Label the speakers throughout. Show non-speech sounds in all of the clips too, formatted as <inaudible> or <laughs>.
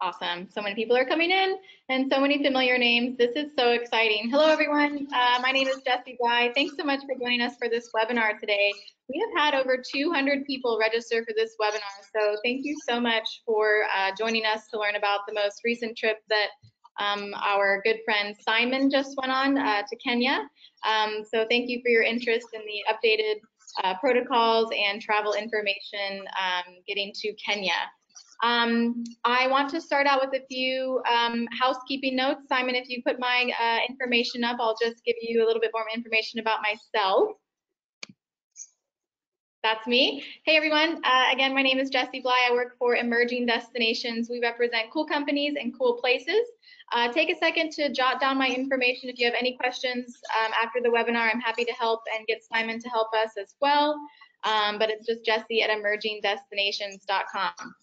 Speaker 1: Awesome. So many people are coming in and so many familiar names. This is so exciting. Hello, everyone. Uh, my name is Jessie Bly. Thanks so much for joining us for this webinar today. We have had over 200 people register for this webinar. So thank you so much for uh, joining us to learn about the most recent trip that um, our good friend Simon just went on uh, to Kenya. Um, so thank you for your interest in the updated uh, protocols and travel information um, getting to Kenya. Um, I want to start out with a few um, housekeeping notes. Simon, if you put my uh, information up, I'll just give you a little bit more information about myself. That's me. Hey everyone, uh, again, my name is Jessie Bly. I work for Emerging Destinations. We represent cool companies and cool places. Uh, take a second to jot down my information. If you have any questions um, after the webinar, I'm happy to help and get Simon to help us as well. Um, but it's just Jessie at emergingdestinations.com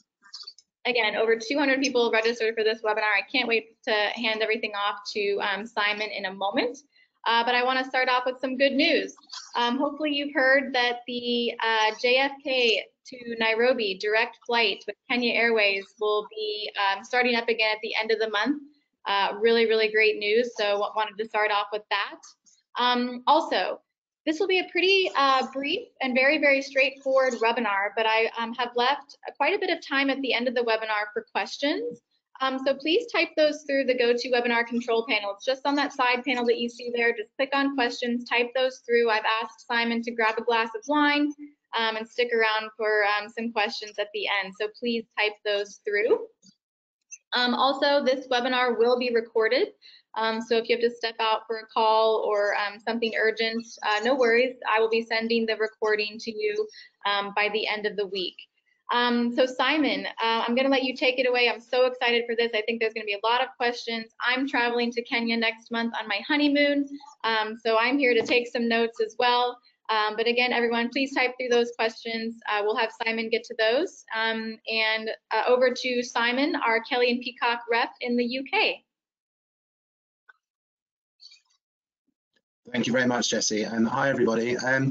Speaker 1: again, over 200 people registered for this webinar. I can't wait to hand everything off to um, Simon in a moment. Uh, but I want to start off with some good news. Um, hopefully you've heard that the uh, JFK to Nairobi direct flight with Kenya Airways will be um, starting up again at the end of the month. Uh, really, really great news. So wanted to start off with that. Um, also, this will be a pretty uh, brief and very, very straightforward webinar, but I um, have left quite a bit of time at the end of the webinar for questions. Um, so please type those through the GoToWebinar control panel. It's just on that side panel that you see there. Just click on questions, type those through. I've asked Simon to grab a glass of wine um, and stick around for um, some questions at the end. So please type those through. Um, also, this webinar will be recorded. Um, so if you have to step out for a call or um, something urgent, uh, no worries. I will be sending the recording to you um, by the end of the week. Um, so Simon, uh, I'm going to let you take it away. I'm so excited for this. I think there's going to be a lot of questions. I'm traveling to Kenya next month on my honeymoon, um, so I'm here to take some notes as well. Um, but again, everyone, please type through those questions. Uh, we'll have Simon get to those. and uh, over to Simon, our Cheli and Peacock rep in the UK.
Speaker 2: Thank you very much, Jesse. And hi, everybody. Um,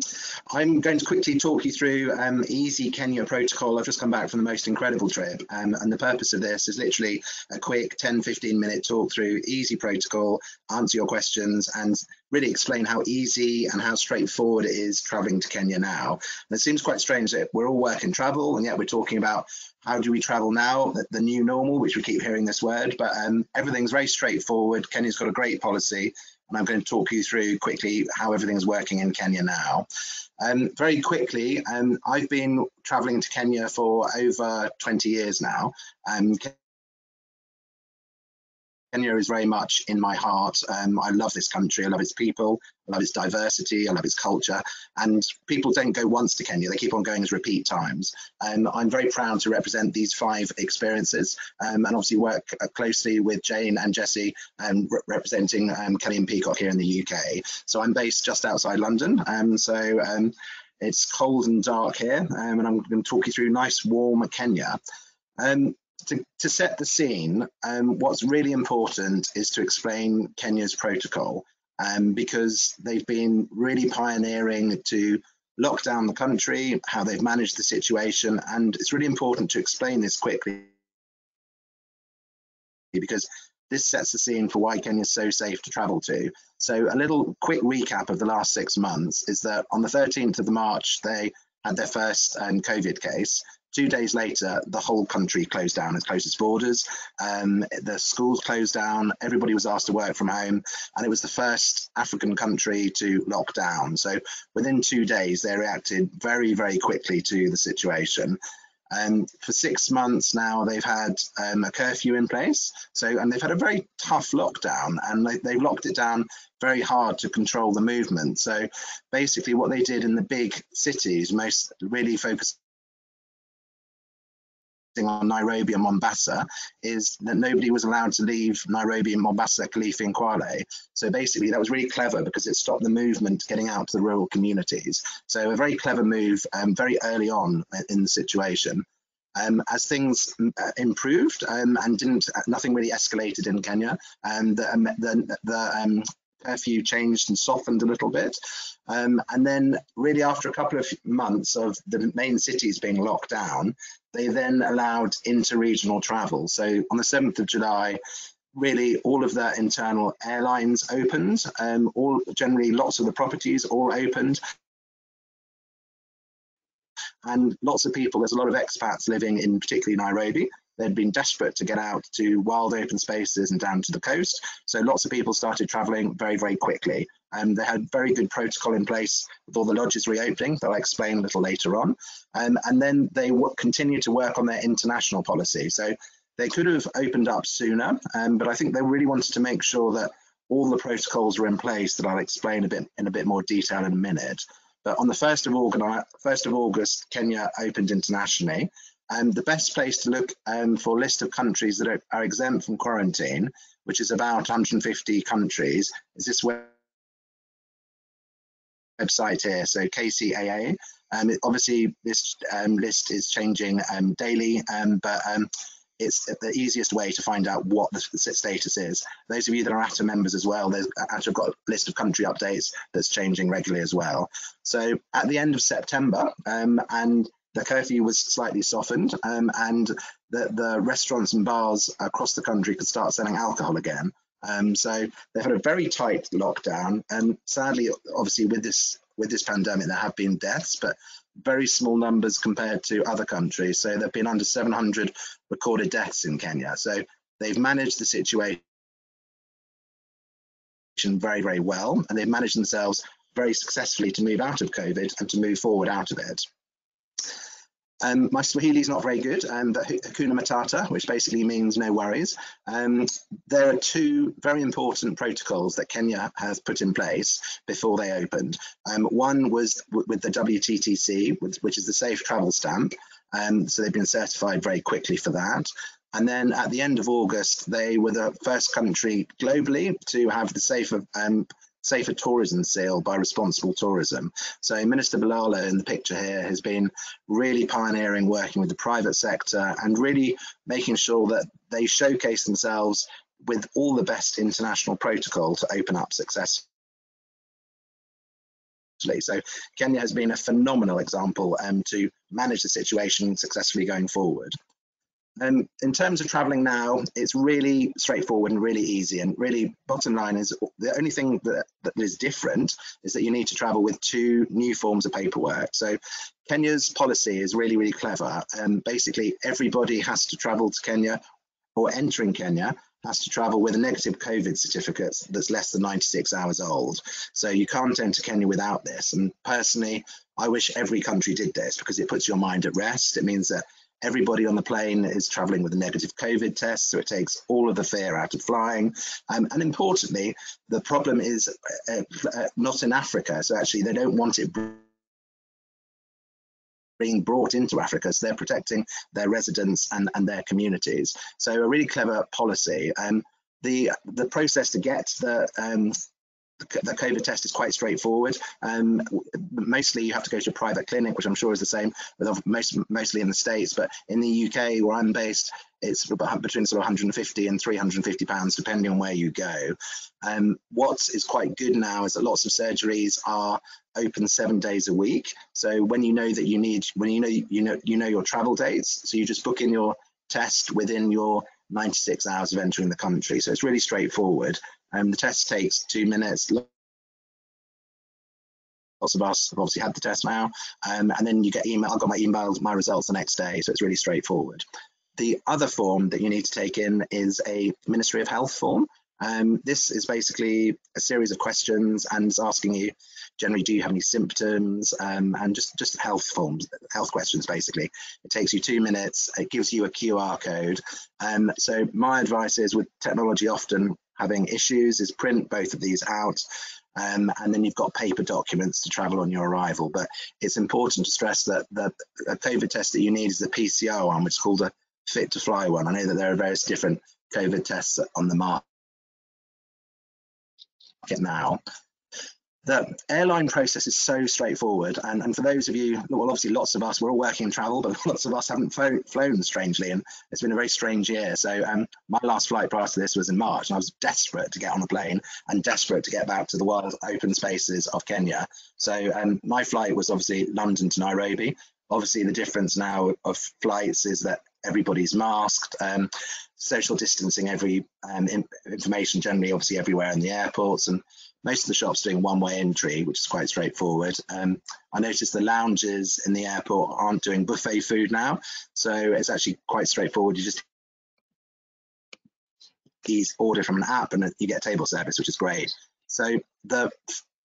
Speaker 2: I'm going to quickly talk you through um, Easy Kenya Protocol. I've just come back from the most incredible trip. Um, and the purpose of this is literally a quick 10, 15 minute talk through Easy Protocol, answer your questions, and really explain how easy and how straightforward it is traveling to Kenya now. And it seems quite strange that we're all work and travel, and yet we're talking about how do we travel now, the, the new normal, which we keep hearing this word, but um, everything's very straightforward. Kenya's got a great policy and I'm going to talk you through quickly how everything's working in Kenya now. Um, very quickly, um, I've been traveling to Kenya for over 20 years now. Um, Kenya is very much in my heart. Um, I love this country. I love its people. I love its diversity. I love its culture. And people don't go once to Kenya. They keep on going as repeat times. Um, I'm very proud to represent these five experiences um, and obviously work uh, closely with Jane and Jesse um, re representing um, Cheli and Peacock here in the UK. So I'm based just outside London. Um, so it's cold and dark here. and I'm going to talk you through nice warm Kenya. Um, to, to set the scene, um, what's really important is to explain Kenya's protocol um, because they've been really pioneering to lock down the country, how they've managed the situation, and it's really important to explain this quickly because this sets the scene for why Kenya is so safe to travel to. So a little quick recap of the last six months is that on the 13th of March, they had their first um, COVID case. Two days later, the whole country closed down and closed its borders. Um, the schools closed down. Everybody was asked to work from home, and it was the first African country to lock down. So within two days, they reacted very, very quickly to the situation. Um, for six months now, they've had um, a curfew in place. So, and they've had a very tough lockdown, and they, they've locked it down very hard to control the movement. So, basically, what they did in the big cities, most really focused on Nairobi and Mombasa is that nobody was allowed to leave Nairobi and Mombasa, Kilifi and Kwale. So basically that was really clever because it stopped the movement getting out to the rural communities. So a very clever move um, very early on in the situation. Um, as things uh, improved um, and didn't, uh, nothing really escalated in Kenya, and the, um, the, the um, curfew changed and softened a little bit. Um, and then really after a couple of months of the main cities being locked down, they then allowed inter-regional travel. So on the 7th of July, really all of the internal airlines opened, um, all generally lots of the properties all opened. And lots of people, there's a lot of expats living in particularly Nairobi. They'd been desperate to get out to wild open spaces and down to the coast. So lots of people started traveling very, very quickly. Um, they had very good protocol in place with all the lodges reopening that I'll explain a little later on. Um, and then they continued to work on their international policy. So they could have opened up sooner, um, but I think they really wanted to make sure that all the protocols were in place that I'll explain a bit in a bit more detail in a minute. But on the 1st of August, 1st of August Kenya opened internationally. And the best place to look um, for a list of countries that are, are, exempt from quarantine, which is about 150 countries, is this website here. So KCAA. Um, it, obviously, this um, list is changing um, daily, um, but um, it's the easiest way to find out what the status is. Those of you that are ATTA members as well, there's actually got a list of country updates that's changing regularly as well. So at the end of September, um, and the curfew was slightly softened, um, and the, the restaurants and bars across the country could start selling alcohol again. Um, so they've had a very tight lockdown, and sadly, obviously, with this with this pandemic, there have been deaths, but very small numbers compared to other countries. So there have been under 700 recorded deaths in Kenya. So they've managed the situation very, very well, and they've managed themselves very successfully to move out of COVID and to move forward out of it. Um, my Swahili is not very good, um, but Hakuna Matata, which basically means no worries. Um, there are two very important protocols that Kenya has put in place before they opened. Um, one was with the WTTC, which is the Safe Travel Stamp. Um, so they've been certified very quickly for that. And then at the end of August, they were the first country globally to have the safe um, safer tourism seal by responsible tourism. So Minister Balala in the picture here has been really pioneering working with the private sector and really making sure that they showcase themselves with all the best international protocol to open up successfully. So Kenya has been a phenomenal example um, to manage the situation successfully going forward. Um, in terms of traveling now, it's really straightforward and really easy. And really, bottom line is the only thing that, that is different is that you need to travel with two new forms of paperwork. So Kenya's policy is really, really clever. Um, basically, everybody has to travel to Kenya or entering Kenya has to travel with a negative COVID certificate that's less than 96 hours old. So you can't enter Kenya without this. And personally, I wish every country did this because it puts your mind at rest. It means that Everybody on the plane is traveling with a negative COVID test, so it takes all of the fear out of flying. Um, and importantly, the problem is uh, uh, not in Africa. So actually, they don't want it being brought into Africa. So they're protecting their residents and, and their communities. So a really clever policy. Um, the the process to get the um, the COVID test is quite straightforward. Um, mostly you have to go to a private clinic, which I'm sure is the same with most, mostly in the States. But in the UK, where I'm based, it's between sort of 150 and 350 pounds, depending on where you go. Um, what is quite good now is that lots of surgeries are open seven days a week. So when you know that you need, when you know you know you know your travel dates, so you just book in your test within your 96 hours of entering the country. So it's really straightforward. Um, the test takes two minutes. Lots of us have obviously had the test now. Um, and then you get email, I got my emails, my results the next day. So it's really straightforward. The other form that you need to take in is a Ministry of Health form. Um, this is basically a series of questions and it's asking you generally do you have any symptoms um, and just just health forms health questions basically it takes you two minutes it gives you a qr code um, so my advice is with technology often having issues is print both of these out um, and then you've got paper documents to travel on your arrival. But it's important to stress that the COVID test that you need is the PCR one, which is called a fit to fly one. I know that there are various different COVID tests on the market now the airline process is so straightforward. And, and for those of you, well, obviously lots of us, we're all working in travel, but <laughs> lots of us haven't flown, flown strangely. And it's been a very strange year. So um, my last flight prior to this was in March and I was desperate to get on a plane and desperate to get back to the wild open spaces of Kenya. So um, my flight was obviously London to Nairobi. obviously the difference now of flights is that everybody's masked. Um, social distancing, every um, in, information generally, obviously everywhere in the airports, and most of the shops doing one-way entry, which is quite straightforward. Um, I noticed the lounges in the airport aren't doing buffet food now, so it's actually quite straightforward. You just order from an app and you get table service, which is great. So the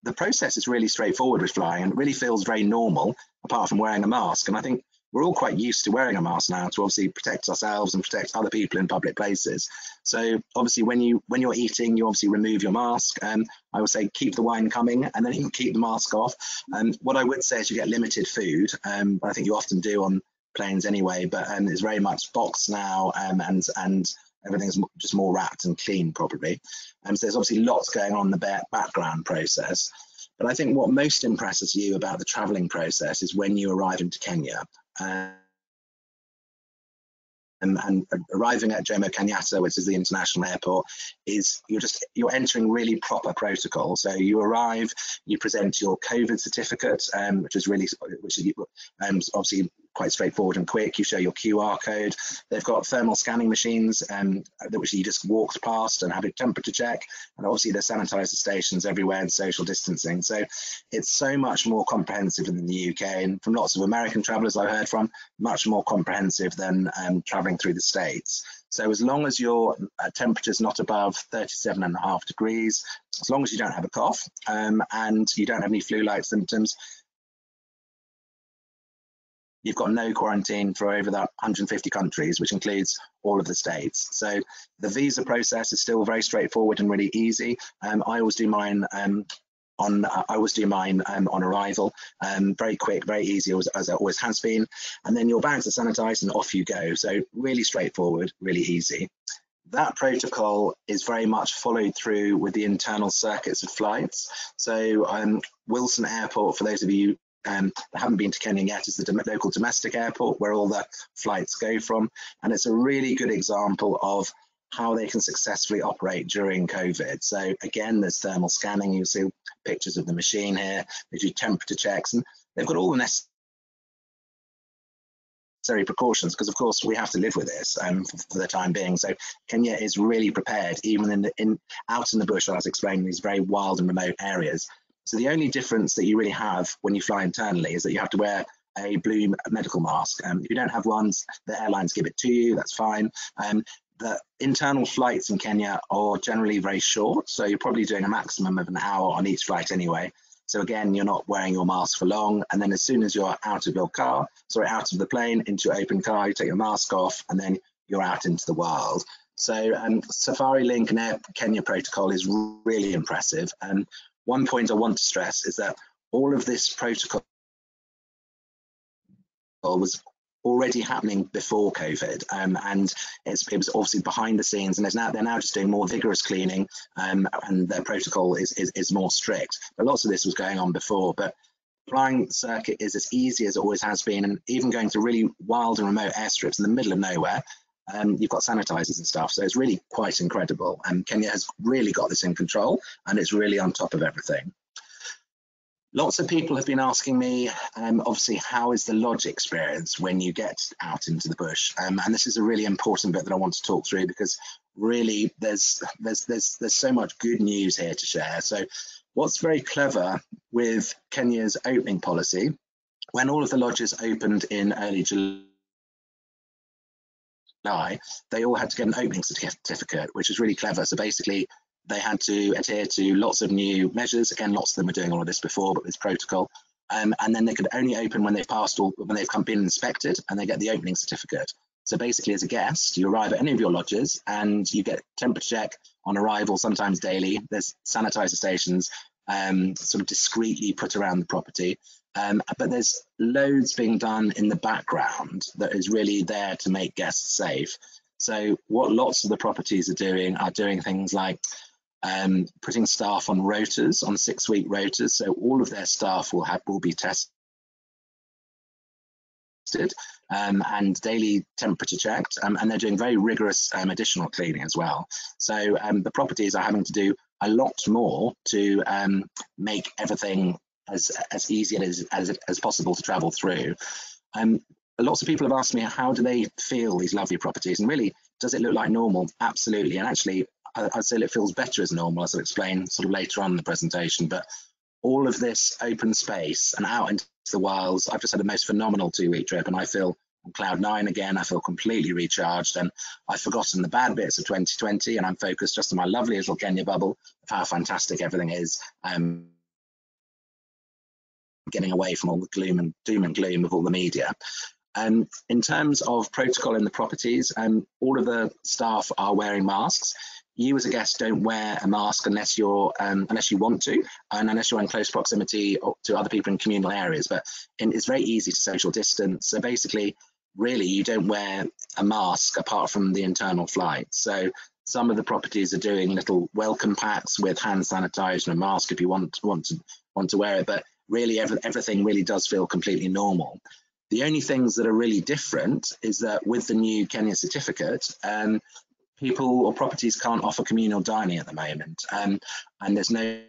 Speaker 2: the process is really straightforward with flying and it really feels very normal apart from wearing a mask. And I think we're all quite used to wearing a mask now to obviously protect ourselves and protect other people in public places. So obviously when you when you're eating, you obviously remove your mask. Um, I would say keep the wine coming and then you <laughs> can keep the mask off. Um, what I would say is you get limited food, um, I think you often do on planes anyway, but um, it's very much boxed now um, and and everything's just more wrapped and clean probably. And um, so there's obviously lots going on in the background process. But I think what most impresses you about the traveling process is when you arrive into Kenya. Um, and, arriving at Jomo Kenyatta, which is the international airport, is you're just you're entering really proper protocol. So you arrive, you present your COVID certificate, um, which is really which is um, obviously quite straightforward and quick. You show your QR code. They've got thermal scanning machines um, which you just walked past and have a temperature check. And obviously there's sanitizer stations everywhere and social distancing. So it's so much more comprehensive than the UK. And from lots of American travelers I've heard from, much more comprehensive than um, traveling through the States. So as long as your uh, temperature is not above 37 and a half degrees, as long as you don't have a cough um, and you don't have any flu-like symptoms, you've got no quarantine for over that 150 countries, which includes all of the states. So the visa process is still very straightforward and really easy. Um, I always do mine um, on I always do mine um, on arrival. Um, very quick, very easy as, as, it always has been. And then your bags are sanitized and off you go. So really straightforward, really easy. That protocol is very much followed through with the internal circuits of flights. So um, Wilson Airport, for those of you um, that haven't been to Kenya yet is the local domestic airport where all the flights go from. And it's a really good example of how they can successfully operate during COVID. So again, there's thermal scanning. You'll see pictures of the machine here. They do temperature checks and they've got all the necessary precautions because of course we have to live with this um, for, for, the time being. So Kenya is really prepared, even in, the, in out in the bush, as was explaining these very wild and remote areas, so the only difference that you really have when you fly internally is that you have to wear a blue medical mask. Um, if you don't have one, the airlines give it to you, that's fine. Um, the internal flights in Kenya are generally very short, so you're probably doing a maximum of an hour on each flight anyway. So again, you're not wearing your mask for long. And then as soon as you're out of your car, sorry, out of the plane into your open car, you take your mask off and then you're out into the wild. So um, Safari Link and Air Kenya protocol is really impressive. And one point I want to stress is that all of this protocol was already happening before COVID, um, and it was obviously behind the scenes. And now they're now just doing more vigorous cleaning, um, and their protocol is, is, is more strict. But lots of this was going on before. But flying circuit is as easy as it always has been, and even going to really wild and remote airstrips in the middle of nowhere. Um, you've got sanitizers and stuff. So it's really quite incredible. And Kenya has really got this in control and it's really on top of everything. Lots of people have been asking me, um, obviously, how is the lodge experience when you get out into the bush? Um, and this is a really important bit that I want to talk through because really there's there's there's there's so much good news here to share. So what's very clever with Kenya's opening policy, when all of the lodges opened in early July, they all had to get an opening certificate, which was really clever. So basically, they had to adhere to lots of new measures. Again, lots of them were doing all of this before, but this protocol. Um, and then they could only open when they've passed all, when they've come, been inspected, and they get the opening certificate. So basically, as a guest, you arrive at any of your lodges and you get temperature check on arrival, sometimes daily. There's sanitizer stations um, sort of discreetly put around the property. Um, but there's loads being done in the background that is really there to make guests safe. So what lots of the properties are doing are doing things like um, putting staff on rotas, on six-week rotas. So all of their staff will have will be tested um, and daily temperature checked, um, and they're doing very rigorous um, additional cleaning as well. So um, the properties are having to do a lot more to um, make everything as as easy as, as as possible to travel through. Um, lots of people have asked me how do they feel these lovely properties? And really does it look like normal? Absolutely. And actually i'd say it feels better as normal as i'll explain sort of later on in the presentation. But all of this open space and out into the wilds i've just had the most phenomenal two week trip and i feel on cloud nine again. I feel completely recharged and i've forgotten the bad bits of 2020 and i'm focused just on my lovely little kenya bubble of how fantastic everything is. Um, getting away from all the gloom and doom and gloom of all the media um, in terms of protocol in the properties, um, all of the staff are wearing masks. You as a guest don't wear a mask unless you're um, unless you want to, and unless you're in close proximity to other people in communal areas. But it's very easy to social distance. So basically, really, you don't wear a mask apart from the internal flight. So some of the properties are doing little welcome packs with hand sanitizer and a mask if you want want to want to wear it. But really, every, everything really does feel completely normal. The only things that are really different is that with the new Kenya certificate, um, people or properties can't offer communal dining at the moment, um, and there's no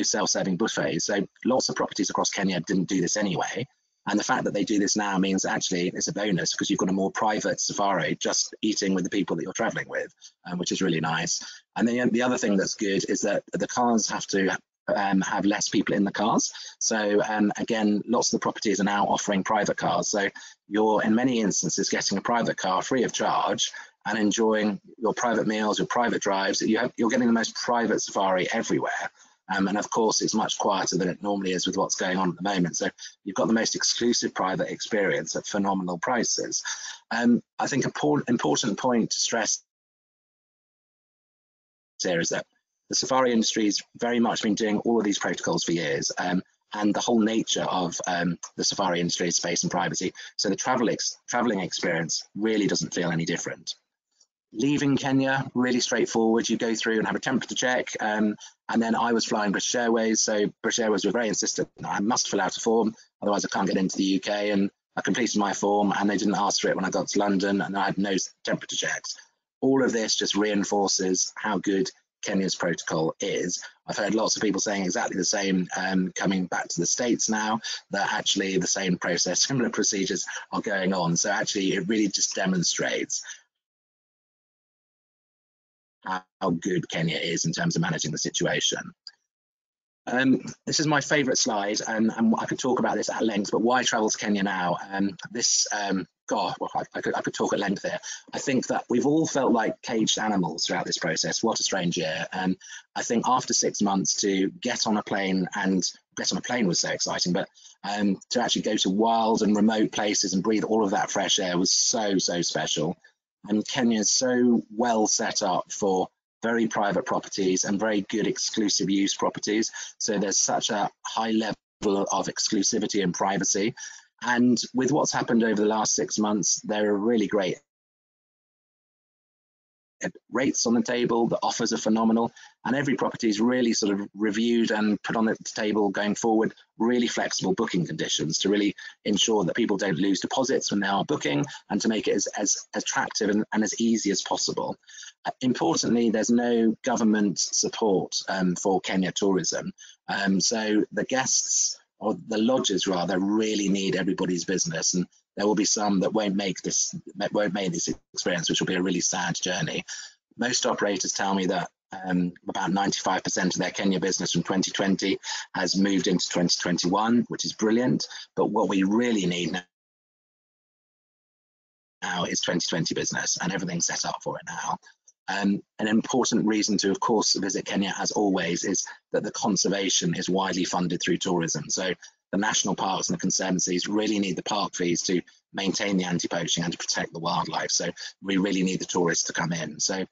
Speaker 2: self-serving buffets. So lots of properties across Kenya didn't do this anyway. And the fact that they do this now means actually it's a bonus because you've got a more private safari just eating with the people that you're traveling with, um, which is really nice. And then the other thing that's good is that the cars have to um, have less people in the cars. So um, again, lots of the properties are now offering private cars. So you're in many instances getting a private car free of charge and enjoying your private meals, your private drives. You have, you're getting the most private safari everywhere. Um, and of course, it's much quieter than it normally is with what's going on at the moment. So you've got the most exclusive private experience at phenomenal prices. Um, I think an important point to stress here is that the safari industry has very much been doing all of these protocols for years. Um, and the whole nature of um, the safari industry is space and privacy. So the travel ex traveling experience really doesn't feel any different. Leaving Kenya, really straightforward. You go through and have a temperature check. Um, and then I was flying British Airways. So British Airways were very insistent I must fill out a form, otherwise I can't get into the UK. And I completed my form and they didn't ask for it when I got to London and I had no temperature checks. All of this just reinforces how good Kenya's protocol is. I've heard lots of people saying exactly the same um, coming back to the States now, that actually the same process, similar procedures are going on. So actually it really just demonstrates how good Kenya is in terms of managing the situation. Um, this is my favourite slide, and, and, I could talk about this at length. But why travel to Kenya now? Um, this, um, God, well, I, I, could, I, could, talk at length here. I think that we've all felt like caged animals throughout this process. What a strange year! And I think after six months to get on a plane and get on a plane was so exciting, but um, to actually go to wild and remote places and breathe all of that fresh air was so so special. And Kenya is so well set up for very private properties and very good exclusive use properties. So there's such a high level of exclusivity and privacy. And with what's happened over the last six months, there are a really great rates on the table, the offers are phenomenal, and every property is really sort of reviewed and put on the table going forward, really flexible booking conditions to really ensure that people don't lose deposits when they are booking and to make it as, as attractive and, and as easy as possible. Uh, importantly, there's no government support um, for Kenya tourism. Um, so the guests or the lodges rather really need everybody's business and there will be some that won't make this won't make this experience, which will be a really sad journey. Most operators tell me that um, about 95% of their Kenya business from 2020 has moved into 2021, which is brilliant. But what we really need now now is 2020 business and everything's set up for it now. Um, an important reason to, of course, visit Kenya, as always, is that the conservation is widely funded through tourism. So the national parks and the conservancies really need the park fees to maintain the anti-poaching and to protect the wildlife. So we really need the tourists to come in. So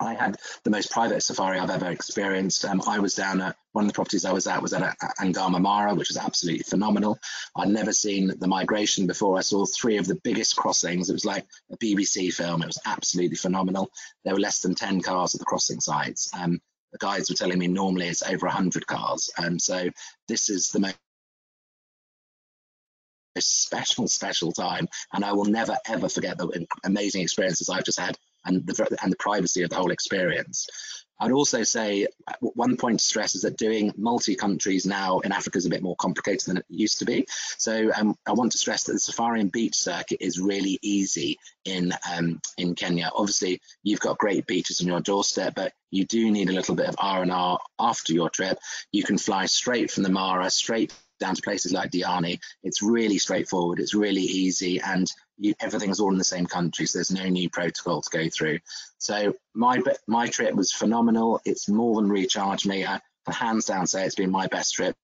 Speaker 2: I had the most private safari I've ever experienced. Um, I was down at one of the properties I was at was at Angama Mara, which was absolutely phenomenal. I'd never seen the migration before. I saw three of the biggest crossings. It was like a BBC film. It was absolutely phenomenal. There were less than 10 cars at the crossing sites. Um, the guides were telling me normally it's over 100 cars. And um, so this is the most a special, special time, and I will never ever forget the amazing experiences I've just had and the and the privacy of the whole experience. I'd also say uh, one point to stress is that doing multi-countries now in Africa is a bit more complicated than it used to be. So um, I want to stress that the safari and beach circuit is really easy in um, in Kenya. Obviously, you've got great beaches on your doorstep, but you do need a little bit of R&R after your trip. You can fly straight from the Mara, straight down to places like Diani. It's really straightforward. It's really easy, and you, everything's all in the same country, so there's no new protocol to go through. So my my trip was phenomenal. It's more than recharged me. I, hands down, say it's been my best trip.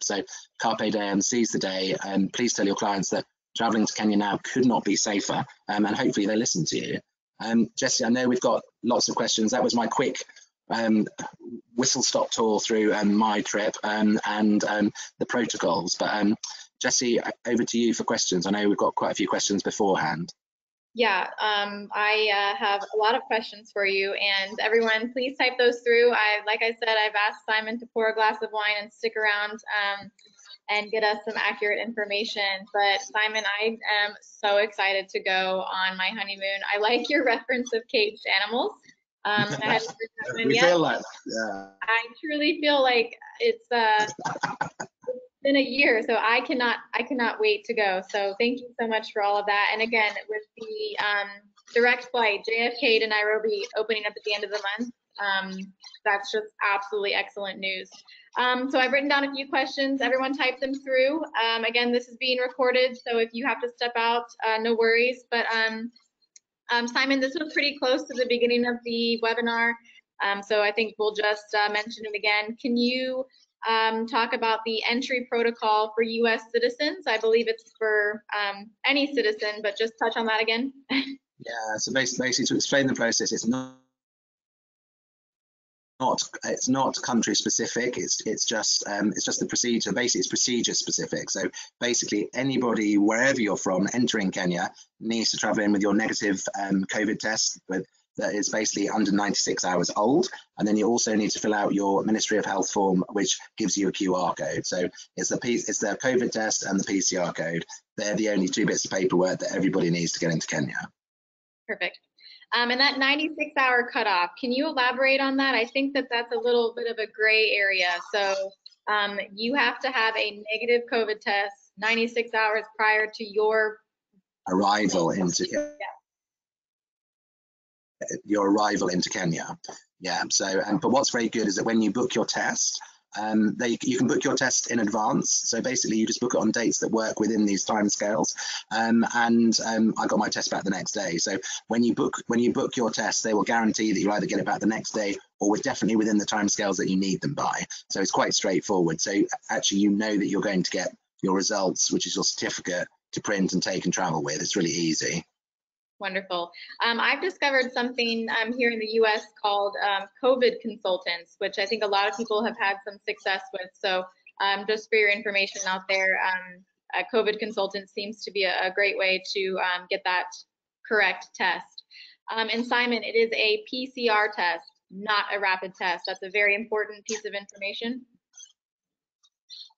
Speaker 2: So carpe diem, seize the day, and please tell your clients that traveling to Kenya now could not be safer, um, and hopefully they listen to you. Um, Jesse, I know we've got lots of questions. That was my quick um, whistle stop tour through um, my trip um, and um, the protocols. But um, Jesse, over to you for questions. I know we've got quite a few questions beforehand.
Speaker 1: Yeah, um, I uh, have a lot of questions for you, and everyone, please type those through. I, like I said, I've asked Simon to pour a glass of wine and stick around and get us some accurate information. But Simon, I am so excited to go on my honeymoon. I like your <laughs> reference of caged animals. Um, <laughs> I
Speaker 2: we yet. feel like, yeah.
Speaker 1: I truly feel like it's uh, been a year, so I cannot, I cannot wait to go. So thank you so much for all of that. And again, with the um, direct flight, JFK to Nairobi opening up at the end of the month, um, that's just absolutely excellent news. Um, so I've written down a few questions. Everyone type them through. Um, again, this is being recorded, so if you have to step out, uh, no worries. But um, um, Simon, this was pretty close to the beginning of the webinar, um, so I think we'll just uh, mention it again. Can you um, talk about the entry protocol for U.S. citizens? I believe it's for um, any citizen, but just touch on that again. <laughs>
Speaker 2: yeah, so basically, basically to explain the process, it's not not it's not country specific it's it's just um, it's just the procedure basically it's procedure specific. So basically anybody wherever you're from entering Kenya needs to travel in with your negative um, COVID test with that is basically under 96 hours old. And then you also need to fill out your Ministry of Health form which gives you a QR code. So it's the P it's the COVID test and the PCR code. They're the only two bits of paperwork that everybody needs to get into Kenya.
Speaker 1: Perfect um, and that 96 hour cutoff, can you elaborate on that? I think that that's a little bit of a gray area. So um, you have to have a negative COVID test 96 hours prior to your
Speaker 2: arrival into yeah. your arrival into Kenya. Yeah. So, and but what's very good is that when you book your test, um, they, you can book your test in advance. So basically, you just book it on dates that work within these timescales. Um, and um, I got my test back the next day. So when you book when you book your test, they will guarantee that you'll either get it back the next day or we're definitely within the timescales that you need them by. So it's quite straightforward. So actually, you know that you're going to get your results, which is your certificate to print and take and travel with. It's really easy.
Speaker 1: Wonderful. Um, I've discovered something um, here in the US called um, COVID consultants, which I think a lot of people have had some success with. So um, just for your information out there, um, a COVID consultant seems to be a, a great way to um, get that correct test. and Simon, it is a PCR test, not a rapid test. That's a very important piece of information.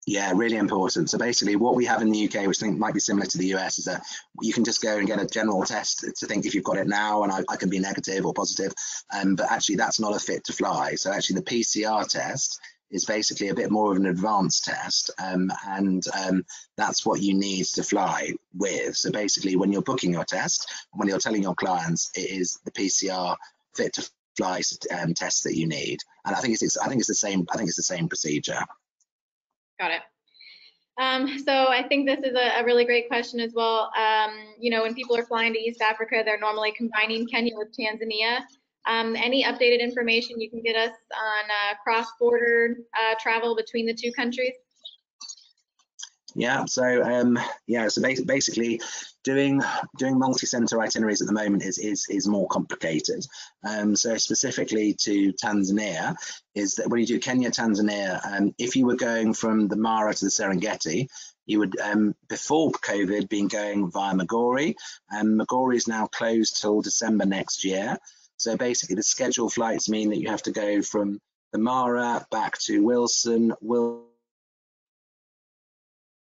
Speaker 2: Yeah, really important. So basically, what we have in the UK, which I think might be similar to the US, is that you can just go and get a general test to think if you've got it now, and I, I can be negative or positive. Um, but actually, that's not a fit to fly. So actually, the PCR test is basically a bit more of an advanced test, um, and um, that's what you need to fly with. So basically, when you're booking your test, when you're telling your clients, it is the PCR fit to fly um, test that you need. And I think it's I think it's the same. I think it's the same procedure.
Speaker 1: Got it. Um, so I think this is a, a, really great question as well. Um, you know, when people are flying to East Africa, they're normally combining Kenya with Tanzania. Um, any updated information you can get us on uh, cross-border uh, travel between the two countries?
Speaker 2: Yeah, so um, yeah, so basically, doing doing multi-center itineraries at the moment is is is more complicated. Um, so specifically to Tanzania, is that when you do Kenya Tanzania, um, if you were going from the Mara to the Serengeti, you would um, before COVID been going via Migori, and Migori is now closed till December next year. So basically, the scheduled flights mean that you have to go from the Mara back to Wilson, Wilson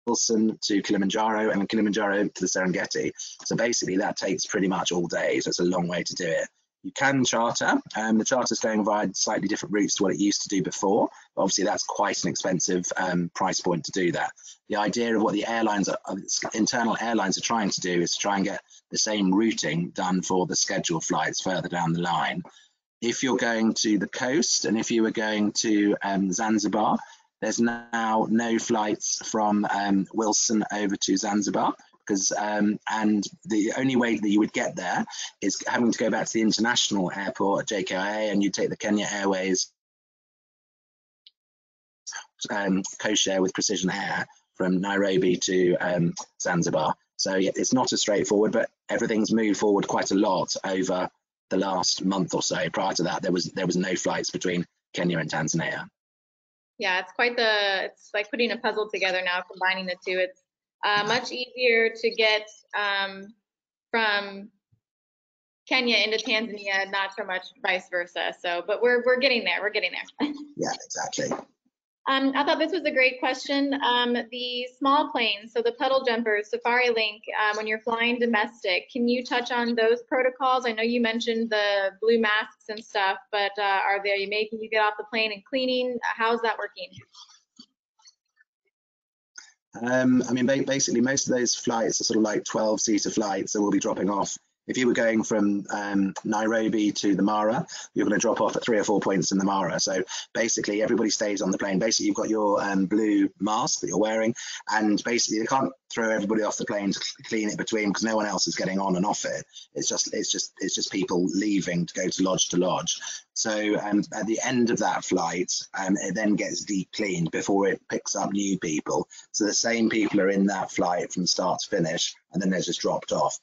Speaker 2: Wilson to Kilimanjaro and Kilimanjaro to the Serengeti. So basically that takes pretty much all day. So it's a long way to do it. You can charter. Um, the charter's going via slightly different routes to what it used to do before. Obviously, that's quite an expensive um, price point to do that. The idea of what the airlines, are, internal airlines, are trying to do is to try and get the same routing done for the scheduled flights further down the line. If you're going to the coast and if you were going to um, Zanzibar, there's now no flights from um, Wilson over to Zanzibar because um, and the only way that you would get there is having to go back to the international airport at JKIA and you take the Kenya Airways um, co-share with Precision Air from Nairobi to um, Zanzibar. So yeah, it's not as straightforward, but everything's moved forward quite a lot over the last month or so. Prior to that, there was there was no flights between Kenya and Tanzania.
Speaker 1: Yeah, it's quite the it's like putting a puzzle together now, combining the two. It's uh, much easier to get um, from Kenya into Tanzania, not so much vice versa. So, but we're we're getting there. We're getting there.
Speaker 2: yeah, exactly.
Speaker 1: Um, I thought this was a great question. Um, the small planes, so the puddle jumpers, Safari Link, um, when you're flying domestic, can you touch on those protocols? I know you mentioned the blue masks and stuff, but uh, are they making you get off the plane and cleaning? How's that working?
Speaker 2: Um, I mean, basically, most of those flights are sort of like 12 seater flights that will be dropping off. If you were going from um, Nairobi to the Mara, you're going to drop off at three or four points in the Mara. So basically, everybody stays on the plane. Basically, you've got your um, blue mask that you're wearing, and basically, they can't throw everybody off the plane to clean it between because no one else is getting on and off it. It's just, it's just, it's just people leaving to go to lodge to lodge. So um, at the end of that flight, um, it then gets deep cleaned before it picks up new people. So the same people are in that flight from start to finish, and then they're just dropped off.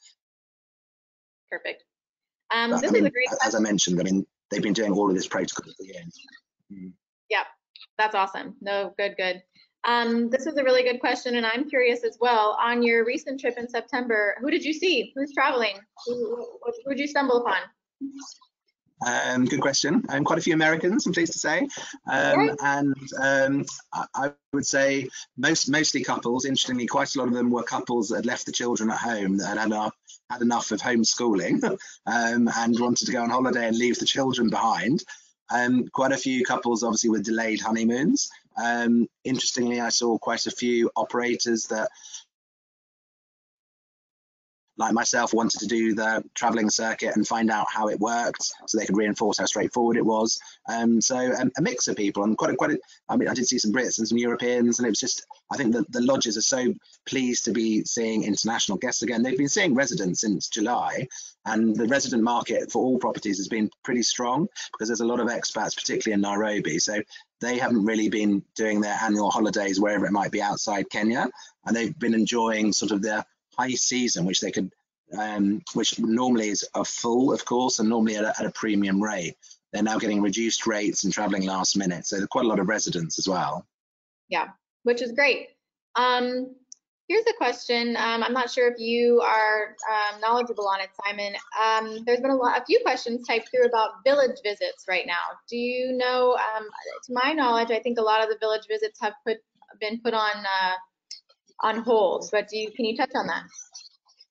Speaker 1: Perfect. Um, this is a great.
Speaker 2: As I mentioned, I mean, they've been doing all of this protocol for years.
Speaker 1: Mm. Yeah, that's awesome. No, good, good. Um, this is a really good question, and I'm curious as well. On your recent trip in September, who did you see? Who's traveling? Who, did you stumble upon?
Speaker 2: Um, good question. Um, quite a few Americans, I'm pleased to say, um, and um, I, I, would say most mostly couples. Interestingly, quite a lot of them were couples that had left the children at home that had enough, had enough of homeschooling um, and wanted to go on holiday and leave the children behind. Um, quite a few couples, obviously, with delayed honeymoons. Um, interestingly, I saw quite a few operators that like myself wanted to do the traveling circuit and find out how it worked so they could reinforce how straightforward it was. Um, so um, a mix of people and quite a, quite a, I mean I did see some Brits and some Europeans and it was just I think that the lodges are so pleased to be seeing international guests again. They've been seeing residents since July and the resident market for all properties has been pretty strong because there's a lot of expats particularly in Nairobi. So they haven't really been doing their annual holidays wherever it might be outside Kenya and they've been enjoying sort of their high season, which they could, um, which normally is a full, of course, and normally at a, at a premium rate. They're now getting reduced rates and traveling last minute. So there's quite a lot of residents as well.
Speaker 1: Yeah, which is great. Um, here's a question. Um, I'm not sure if you are um, knowledgeable on it, Simon. Um, there's been a lot, a few questions typed through about village visits right now. Do you know? Um, to my knowledge, I think a lot of the village visits have put been put on uh, on hold. But do you can you touch on that?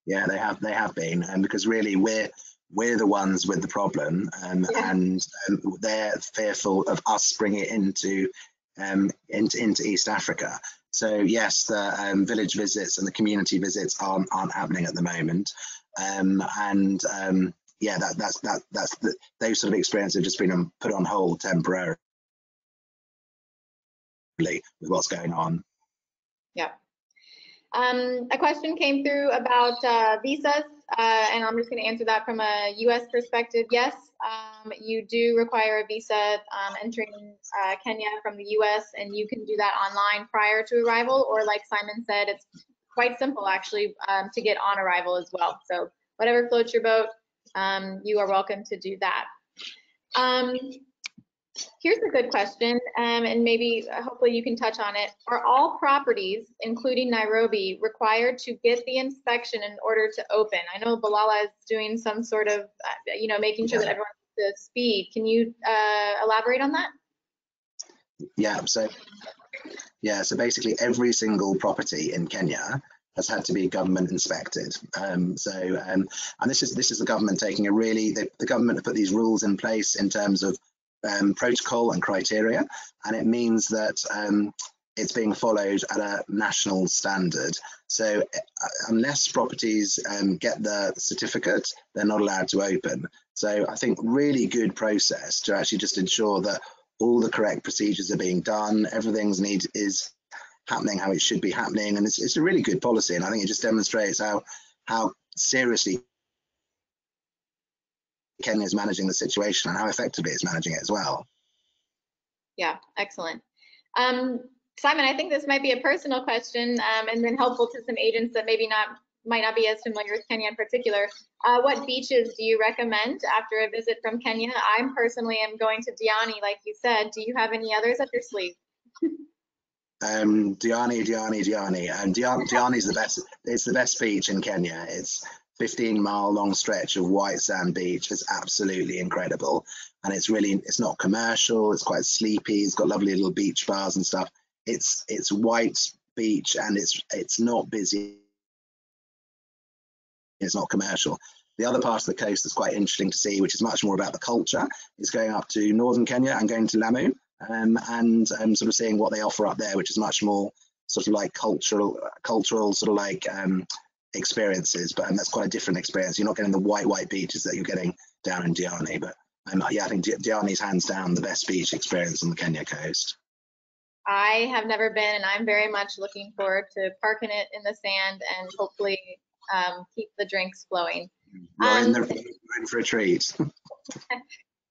Speaker 2: Yeah, they have they have been, and um, because really we're we're the ones with the problem, um, yeah. and um, they're fearful of us bringing it into um, into into East Africa. So yes, the um, village visits and the community visits aren't aren't happening at the moment, um, and um, yeah, that that's that that's the, those sort of experiences have just been put on hold temporarily with what's going on.
Speaker 1: Yeah. Um, a question came through about uh, visas, uh, and I'm just going to answer that from a U.S. perspective. Yes, um, you do require a visa um, entering uh, Kenya from the U.S., and you can do that online prior to arrival, or like Simon said, it's quite simple actually um, to get on arrival as well. So whatever floats your boat, um, you are welcome to do that. Here's a good question, um, and maybe uh, hopefully you can touch on it. Are all properties, including Nairobi, required to get the inspection in order to open? I know Balala is doing some sort of, uh, you know, making sure that everyone's to speed. Can you uh, elaborate on that?
Speaker 2: Yeah, so yeah, so basically every single property in Kenya has had to be government inspected. Um, so, um, and this is this is the government taking a really the, the government have put these rules in place in terms of um, protocol and criteria, and it means that um, it's being followed at a national standard. So uh, unless properties um, get the certificate, they're not allowed to open. So I think really good process to actually just ensure that all the correct procedures are being done, everything's need is happening how it should be happening, and it's, it's a really good policy. And I think it just demonstrates how how seriously Kenya is managing the situation and how effectively it's managing it as well.
Speaker 1: Yeah, excellent. Um, Simon, I think this might be a personal question um, and then helpful to some agents that maybe not might not be as familiar with Kenya in particular. Uh, what beaches do you recommend after a visit from Kenya? I'm personally am going to Diani, like you said. Do you have any others up your sleeve?
Speaker 2: um, Diani, Diani, Diani, and Diani, Diani is the best. It's the best beach in Kenya. It's 15 mile long stretch of white sand beach. is absolutely incredible, and it's really it's not commercial. It's quite sleepy. It's got lovely little beach bars and stuff. It's it's white beach and it's it's not busy. It's not commercial. The other part of the coast that's quite interesting to see, which is much more about the culture, is going up to northern Kenya and going to Lamu um, and um, sort of seeing what they offer up there, which is much more sort of like cultural, cultural sort of like um, experiences. But um, that's quite a different experience. You're not getting the white, white beaches that you're getting down in Diani. But um, yeah, I think Diani's hands down the best beach experience on the Kenya coast.
Speaker 1: I have never been, and I'm very much looking forward to parking it in the sand and hopefully um, keep the drinks flowing.
Speaker 2: You're in, um, in for a treat. <laughs>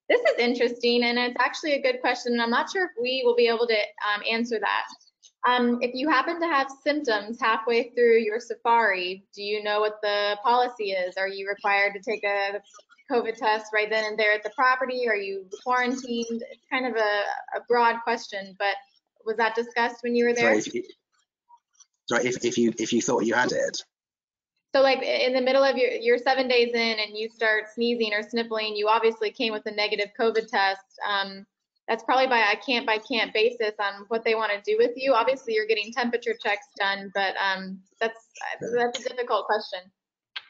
Speaker 1: this is interesting, and it's actually a good question, and I'm not sure if we will be able to um, answer that. Um, if you happen to have symptoms halfway through your safari, do you know what the policy is? Are you required to take a COVID test right then and there at the property? Are you quarantined? It's kind of a, a broad question, but was that discussed when you were there?
Speaker 2: Sorry, if you, sorry, if, if you if you thought you had it.
Speaker 1: So like in the middle of your, you're seven days in and you start sneezing or sniffling, you obviously came with a negative COVID test. Um, that's probably by a camp by camp basis on what they want to do with you. Obviously you're getting temperature checks done, but um, that's, that's a difficult question.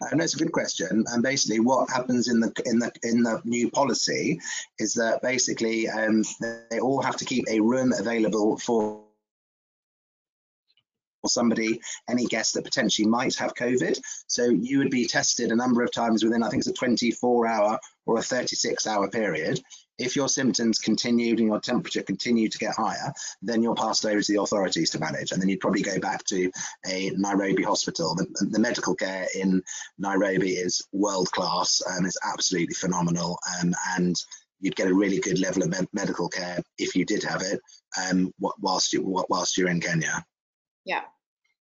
Speaker 2: Uh, no, it's a good question. And basically, what happens in the in the in the new policy is that basically um, they all have to keep a room available for somebody, any guest that potentially might have COVID. So you would be tested a number of times within, I think it's a 24 hour or a 36 hour period. If your symptoms continued and your temperature continued to get higher, then you're passed over to the authorities to manage. And then you'd probably go back to a Nairobi hospital. The, the medical care in Nairobi is world class and it's absolutely phenomenal. Um, and you'd get a really good level of med medical care if you did have it um, whilst, you, whilst you're in Kenya.
Speaker 1: Yeah.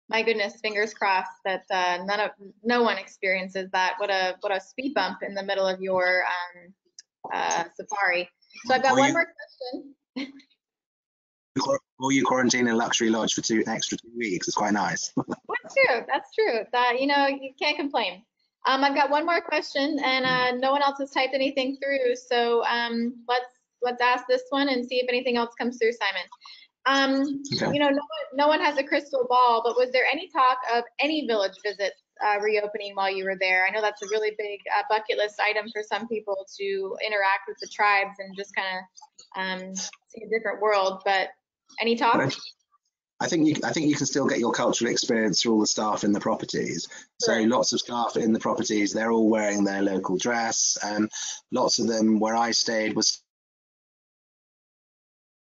Speaker 1: My goodness, fingers crossed that uh, none of no one experiences that. What a what a speed bump in the middle of your um, uh, safari. So I've got one you, more question. <laughs>
Speaker 2: or you quarantine in luxury lodge for two extra two weeks. It's quite nice. <laughs>
Speaker 1: that's true. That's true. That you know you can't complain. Um, I've got one more question, and uh, no one else has typed anything through. So um, let's let's ask this one and see if anything else comes through, Simon. Um, okay. You know, no one, no one has a crystal ball, but was there any talk of any village visits uh, reopening while you were there? I know that's a really big uh, bucket list item for some people to interact with the tribes and just kind of um, see a different world. But any talk?
Speaker 2: I think you, I think you can still get your cultural experience through all the staff in the properties. So lots of staff in the properties, they're all wearing their local dress. Um, lots of them, where I stayed, was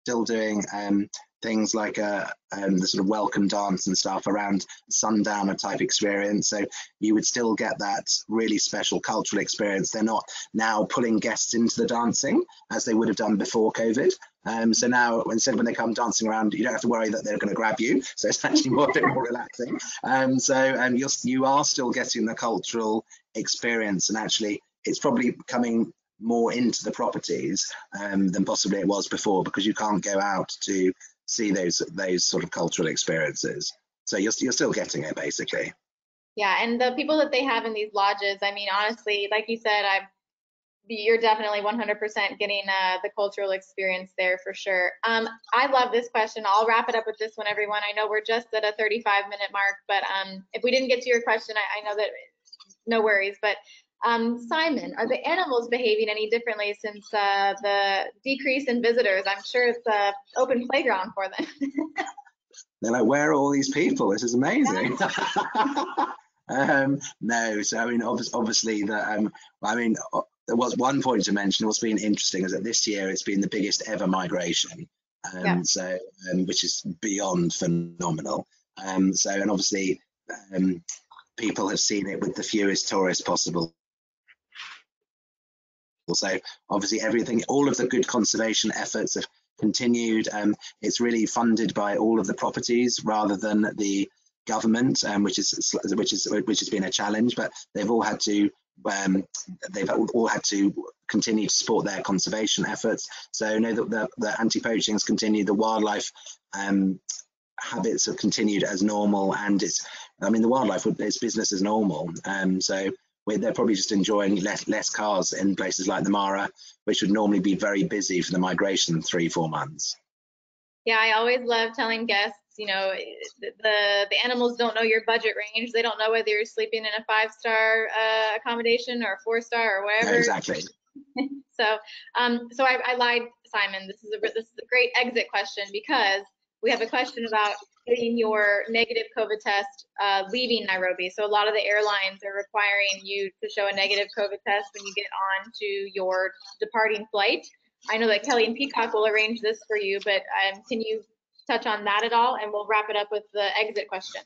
Speaker 2: still doing um, things like uh, um, the sort of welcome dance and stuff around sundowner type experience. So you would still get that really special cultural experience. They're not now pulling guests into the dancing as they would have done before COVID. Um, so now instead when they come dancing around, you don't have to worry that they're going to grab you. So it's <laughs> actually more a bit more relaxing. Um, so um, you're, you are still getting the cultural experience and actually it's probably coming more into the properties um, than possibly it was before because you can't go out to see those those sort of cultural experiences. So you're you're still getting it basically.
Speaker 1: Yeah, and the people that they have in these lodges, I mean, honestly, like you said, I've you're definitely 100% getting uh, the cultural experience there for sure. Um, I love this question. I'll wrap it up with this one, everyone. I know we're just at a 35 minute mark, but um, if we didn't get to your question, I, I know that no worries. But um, Simon, are the animals behaving any differently since uh, the decrease in visitors? I'm sure it's an open playground for them. <laughs>
Speaker 2: They're like, where are all these people? This is amazing. <laughs> um, no, so I mean, obviously, the um, I mean, there was one point to mention. What's been interesting is that this year it's been the biggest ever migration, um, yeah. so um, which is beyond phenomenal. Um, so and obviously um, people have seen it with the fewest tourists possible. So obviously everything, all of the good conservation efforts have continued. Um, it's really funded by all of the properties rather than the government, um, which is which is which has been a challenge. But they've all had to um, they've all had to continue to support their conservation efforts. So know that the, the anti-poaching has continued, the wildlife um, habits have continued as normal, and it's I mean the wildlife it's business as normal. Um, so they're probably just enjoying less less cars in places like the Mara, which would normally be very busy for the migration three four months.
Speaker 1: Yeah, I always love telling guests you know the the animals don't know your budget range. They don't know whether you're sleeping in a five star uh, accommodation or four star or whatever
Speaker 2: exactly. <laughs>
Speaker 1: So um so I, I lied simon. This is a this is a great exit question because we have a question about your negative covid test uh, leaving nairobi so a lot of the airlines are requiring you to show a negative covid test when you get on to your departing flight I know that Cheli and Peacock will arrange this for you, but um, can you touch on that at all, and we'll wrap it up with the exit question.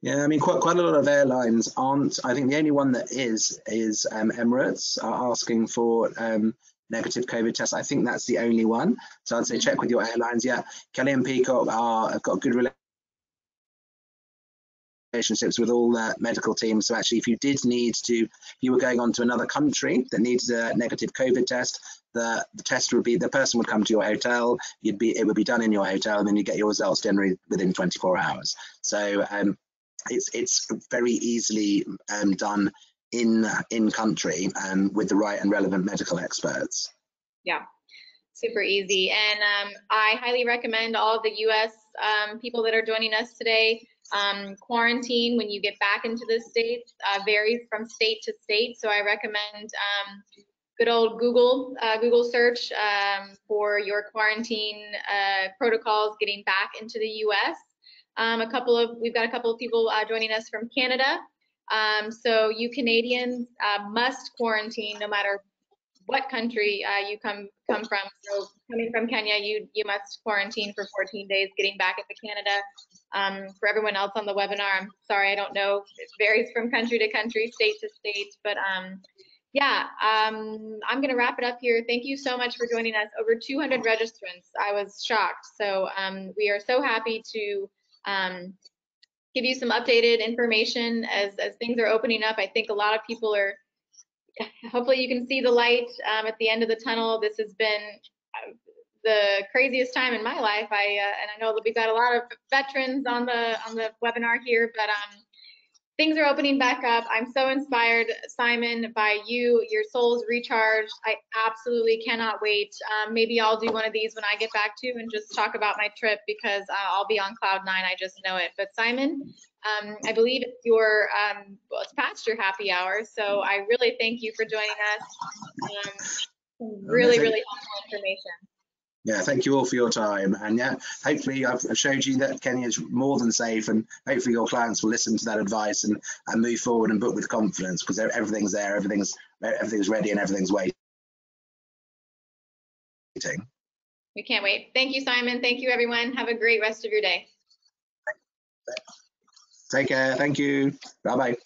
Speaker 2: Yeah, I mean, quite quite a lot of airlines aren't. I think the only one that is is um, Emirates are asking for um, negative COVID tests. I think that's the only one. So I'd say check with your airlines. Yeah, Cheli and Peacock are have got good relationships with all the medical teams. So actually, if you did need to, you were going on to another country that needs a negative COVID test, the, the test would be the person would come to your hotel. You'd be it would be done in your hotel, and then you get your results generally within 24 hours. So um, it's it's very easily um, done in in country um, with the right and relevant medical experts.
Speaker 1: Yeah, super easy. And um, I highly recommend all the U.S. Um, people that are joining us today. Um, quarantine when you get back into the states uh, varies from state to state. So I recommend um, good old Google, uh, Google search um, for your quarantine uh, protocols getting back into the U.S. Um, a couple of, we've got a couple of people uh, joining us from Canada. Um, so you Canadians uh, must quarantine no matter what country uh, you come come from. So coming from Kenya, you you must quarantine for 14 days. Getting back into Canada. Um, for everyone else on the webinar, I'm sorry, I don't know. It varies from country to country, state to state, but um, yeah, um, I'm going to wrap it up here. Thank you so much for joining us. Over 200 registrants. I was shocked. So um, we are so happy to um, give you some updated information as, as things are opening up. I think a lot of people are, hopefully you can see the light um, at the end of the tunnel. This has been the craziest time in my life. I uh, and I know that we've got a lot of veterans on the on the webinar here, but um, things are opening back up. I'm so inspired, Simon, by you. Your soul's recharged. I absolutely cannot wait. Um, maybe I'll do one of these when I get back to and just talk about my trip because uh, I'll be on cloud nine. I just know it. But Simon, um, I believe it's your um, well, it's past your happy hour. So I really thank you for joining us. Um, really, really helpful information
Speaker 2: yeah, thank you all for your time. And yeah, hopefully I've showed you that Kenya is more than safe and hopefully your clients will listen to that advice and, and move forward and book with confidence because everything's there, everything's everything's ready and everything's waiting.
Speaker 1: We can't wait. Thank you, Simon. Thank you, everyone. Have a great rest of your day.
Speaker 2: Take care. Thank you. Bye-bye.